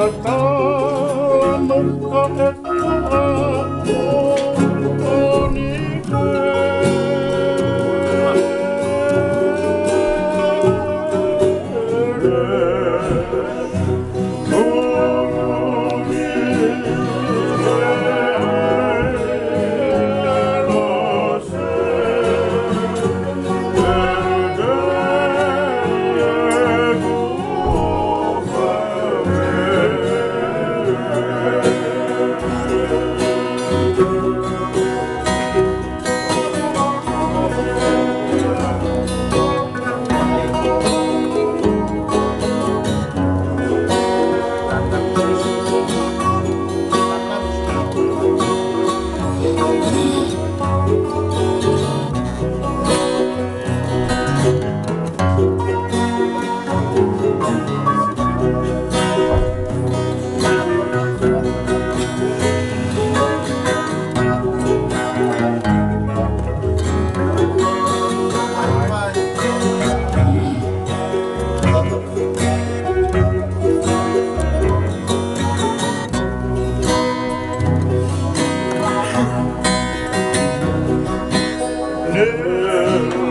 Ka etu Oh.